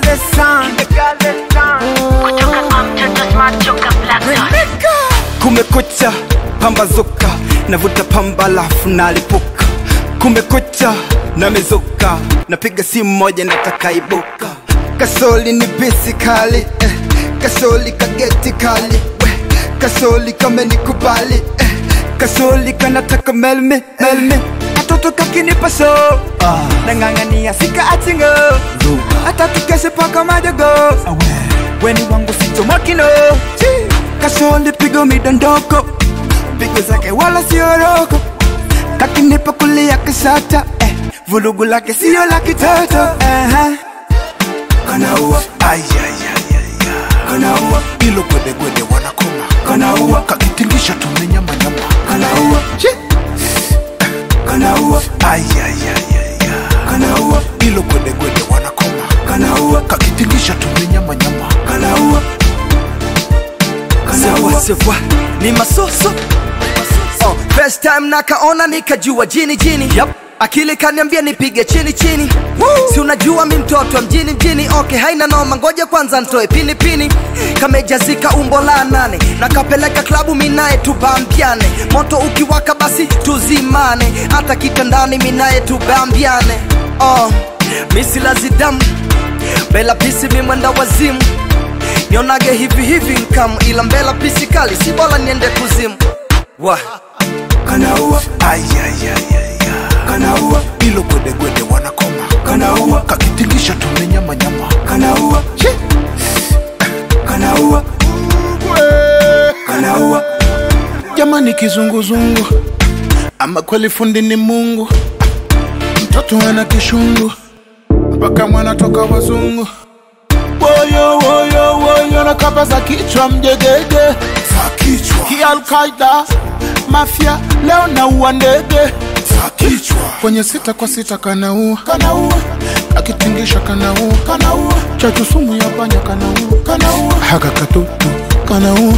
the sun. Kumekucha, pambazuka, navuta pamba lafu nalipuka. Kumekucha, namezuka, napiga simu moja nataka ibuka. Kasoli ni bisi kali eh. Kasoli kageti kali we. Kasoli kamenikubali eh. Kasoli kanataka melmi melmi eh kakinipa so. Ah. nang'ang'ania sika atingo. Hata tukeshe paka majogo. Weni wangu sitomokino kasoli pigo midondoko pigo zake wala sioroko kakinipa kulia kisata eh. vulugu lake sio la kitoto uh-huh. kanaua. Kanaua. Ilo gwedegwede wanakoma kanaua. Kanaua. Ilo gwedegwede wanakoma. Kanaua. Kakitingisha tumenyamanyama kanaua. Sewa sewa. Ni masoso. Oh, first time nakaona nikajua jini jini. Yep. Akili kaniambia nipige chini chini. Si unajua mi mtoto mjini mjini okay haina noma. Ngoja kwanza ntoe pini pini. Kamejazika umbo la nane nakapeleka klabu minaye tubambiane. Moto ukiwaka basi tuzimane. Hata kitandani minaye tubambiane. Oh, misilazidamu bela pisi mimwenda wazimu. Nionage hivi hivi nkamu ila mbela pisi kali si bora niende kuzimu. Wa kanaua kanaua ilo gwedegwede wanakoma. Kanaua kakitingisha tumenyamanyama kanaua kanaua. Kanaua. Jamani kizunguzungu. Ama kweli fundi ni mungu. Mtoto ana kishungu. Mpaka mwanatoka wazungu. Woyo woyo woyo na kapa za kichwa mjegege za kichwa. Kialkaida mafya leo naua ndege kichwa kwenye sita kwa sita kanaua. Kanaua. Akitingisha kanaua. Kanaua. Chachu sumu ya panya kanaua. Kanaua. Haka katutu kanaua